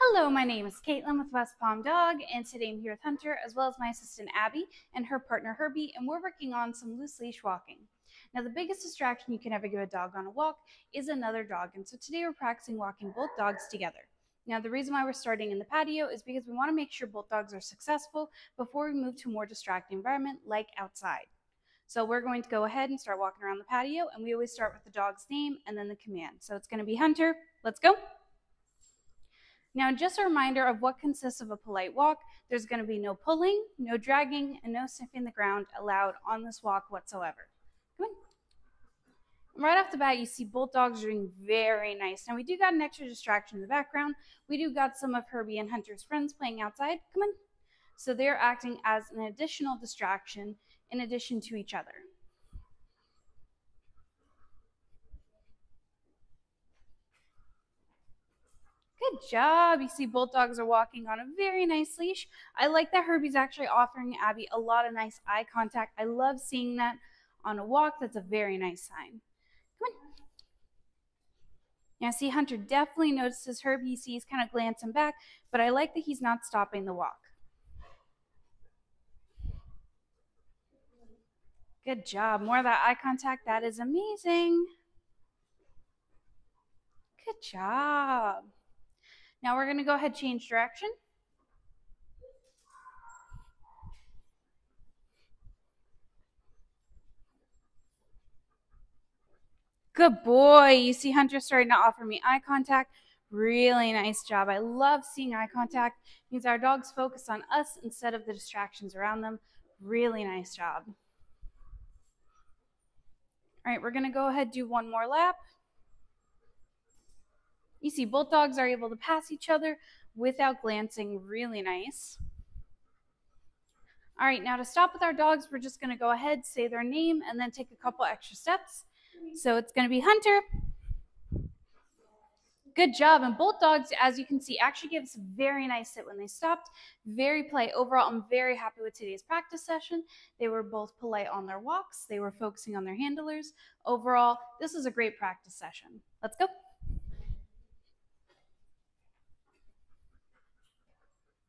Hello, my name is Caitlin with West Palm Dog, and today I'm here with Hunter, as well as my assistant Abby and her partner Herbie, and we're working on some loose leash walking. Now, the biggest distraction you can ever give a dog on a walk is another dog, and so today we're practicing walking both dogs together. Now, the reason why we're starting in the patio is because we want to make sure both dogs are successful before we move to a more distracting environment like outside. So we're going to go ahead and start walking around the patio, and we always start with the dog's name and then the command. So it's going to be Hunter. Let's go. Now, just a reminder of what consists of a polite walk. There's going to be no pulling, no dragging, and no sniffing the ground allowed on this walk whatsoever. Come on. Right off the bat, you see both dogs doing very nice. Now, we do got an extra distraction in the background. We do got some of Herbie and Hunter's friends playing outside. Come on. So they're acting as an additional distraction in addition to each other. Good job. You see both dogs are walking on a very nice leash. I like that Herbie's actually offering Abby a lot of nice eye contact. I love seeing that on a walk. That's a very nice sign. Come on. Now see Hunter definitely notices Herbie. See he's kind of glancing back, but I like that he's not stopping the walk. Good job. More of that eye contact. That is amazing. Good job. Now we're going to go ahead change direction. Good boy. You see Hunter starting to offer me eye contact. Really nice job. I love seeing eye contact. It means our dogs focus on us instead of the distractions around them. Really nice job. All right, we're going to go ahead do one more lap. You see both dogs are able to pass each other without glancing. Really nice. All right, now to stop with our dogs, we're just going to go ahead, say their name, and then take a couple extra steps. So it's going to be Hunter. Good job. And both dogs, as you can see, actually gave us a very nice sit when they stopped. Very polite. Overall, I'm very happy with today's practice session. They were both polite on their walks. They were focusing on their handlers. Overall, this was a great practice session. Let's go.